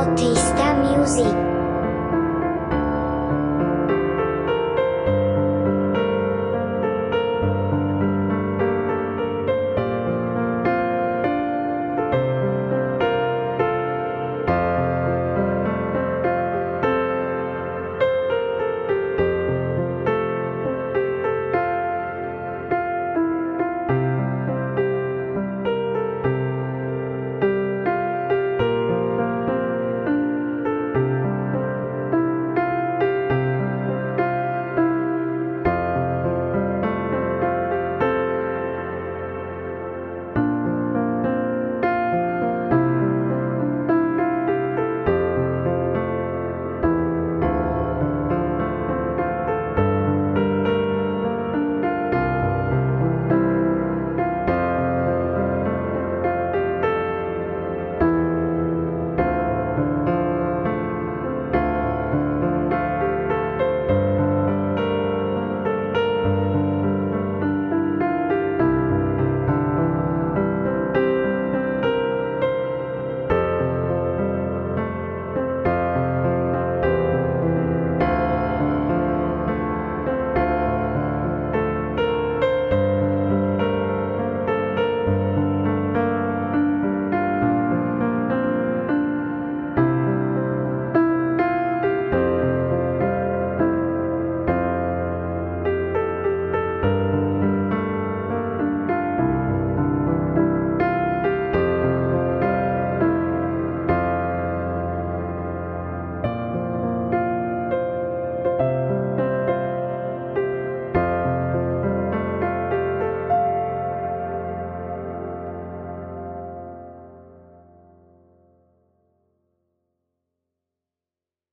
Bautista Music.